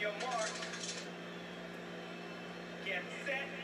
Your mark. Get set.